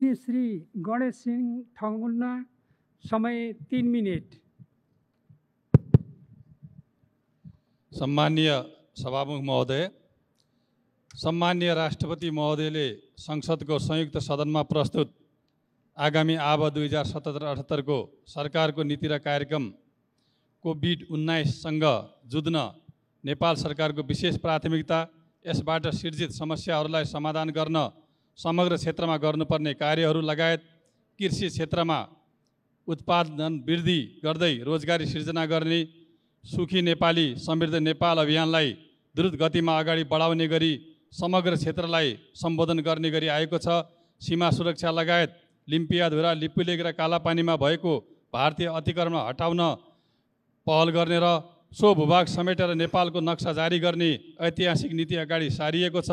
श्री गणेश सिंह ठगुन्ना समय तिन मिनट। सम्मानीय सभामुख महोदय सम्मानीय राष्ट्रपति महोदयले संसदको संयुक्त सदनमा प्रस्तुत आगामी आब दुई हजार सतहत्तर अठहत्तरको सरकारको नीति र कार्यक्रम कोभिड उन्नाइससँग जुझ्न नेपाल सरकारको विशेष प्राथमिकता यसबाट सिर्जित समस्याहरूलाई समाधान गर्न समग्र क्षेत्रमा गर्नुपर्ने कार्यहरू लगायत कृषि क्षेत्रमा उत्पादन वृद्धि गर्दै रोजगारी सिर्जना गर्ने सुखी नेपाली समृद्ध नेपाल अभियानलाई द्रुत गतिमा अगाडि बढाउने गरी समग्र क्षेत्रलाई सम्बोधन गर्ने गरी आएको छ। सीमा सुरक्षा लगायत लिम्पियाधुरा लिपुलेक र कालापानीमा भएको भारतीय अतिक्रमण हटाउन पहल गर्ने र सो भूभाग समेटेर नेपालको नक्सा जारी गर्ने ऐतिहासिक नीति अगाडि सारिएको छ।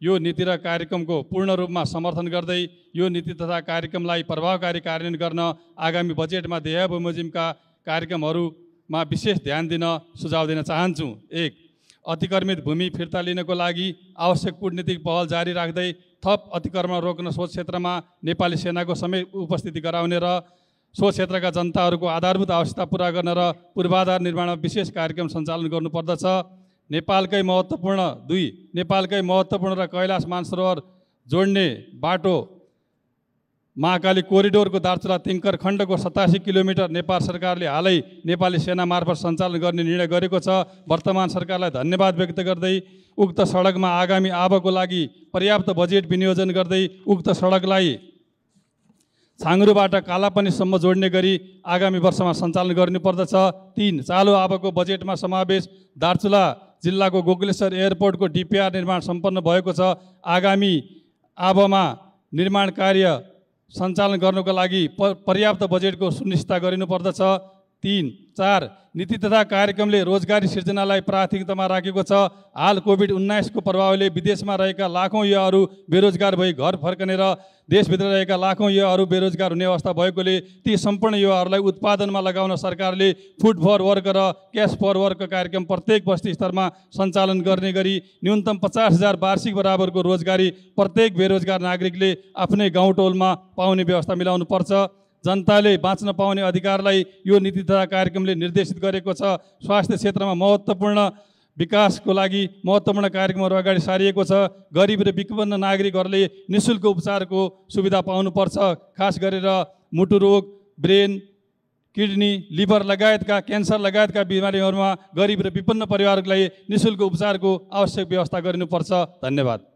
यो नीति र कार्यक्रमको पूर्ण रूपमा समर्थन गर्दै यो नीति तथा कार्यक्रमलाई प्रभावकारी कार्यान्वयन गर्न आगामी बजेटमा देह बमोजिमका कार्यक्रमहरूमा विशेष ध्यान दिन सुझाव दिन चाहन्छु। एक अतिक्रमित भूमि फिर्ता लिनको लागि आवश्यक कूटनीतिक पहल जारी राख्दै थप अतिक्रमण रोक्न सो क्षेत्रमा नेपाली सेनाको समेत उपस्थिति गराउने र सो क्षेत्रका जनताहरूको आधारभूत आवश्यकता पुरा गर्न र पूर्वाधार निर्माणमा विशेष कार्यक्रम सञ्चालन गर्नुपर्दछ। नेपालकै महत्त्वपूर्ण दुई नेपालकै महत्त्वपूर्ण र कैलाश मानसरोवर जोड्ने बाटो महाकाली कोरिडोरको दार्चुला तिङ्कर खण्डको सतासी किलोमिटर नेपाल सरकारले हालै नेपाली सेना मार्फत सञ्चालन गर्ने निर्णय गरेको छ। वर्तमान सरकारलाई धन्यवाद व्यक्त गर्दै उक्त सडकमा आगामी आबको लागि पर्याप्त बजेट विनियोजन गर्दै उक्त सडकलाई छाङ्रुबाट कालापानीसम्म जोड्ने गरी आगामी वर्षमा सञ्चालन गर्नुपर्दछ। तिन चालु आबको बजेटमा समावेश। दार्चुला जिल्लाको गोकुलेश्वर एयरपोर्टको डिपिआर निर्माण सम्पन्न भएको छ। आगामी आबमा निर्माण कार्य सञ्चालन गर्नको लागि पर्याप्त बजेटको सुनिश्चित गरिनुपर्दछ। तिन चार नीति तथा कार्यक्रमले रोजगारी सिर्जनालाई प्राथमिकतामा राखेको छ। हाल कोभिड उन्नाइसको प्रभावले विदेशमा रहेका लाखौँ युवाहरू बेरोजगार भई घर फर्कने र देशभित्र रहेका लाखौँ युवाहरू बेरोजगार हुने अवस्था भएकोले ती सम्पूर्ण युवाहरूलाई उत्पादनमा लगाउन सरकारले फुड फर वर्क र क्यास फर वर्क कार्यक्रम प्रत्येक बस्ती स्तरमा सञ्चालन गर्ने गरी न्यूनतम पचास हजार वार्षिक बराबरको रोजगारी प्रत्येक बेरोजगार नागरिकले आफ्नै गाउँ टोलमा पाउने व्यवस्था मिलाउनु पर्छ जनताले बाँच्न पाउने अधिकारलाई यो नीति तथा कार्यक्रमले निर्देशित गरेको छ। स्वास्थ्य क्षेत्रमा महत्त्वपूर्ण विकासको लागि महत्त्वपूर्ण कार्यक्रमहरू अगाडि सारिएको छ। गरिब र विपन्न नागरिकहरूले नि शुल्क उपचारको सुविधा पाउनुपर्छ। खास गरेर मुटु रोग ब्रेन किडनी लिभर लगायतका क्यान्सर लगायतका बिमारीहरूमा गरिब र विपन्न परिवारलाई नि शुल्क उपचारको आवश्यक व्यवस्था गरिनुपर्छ। धन्यवाद।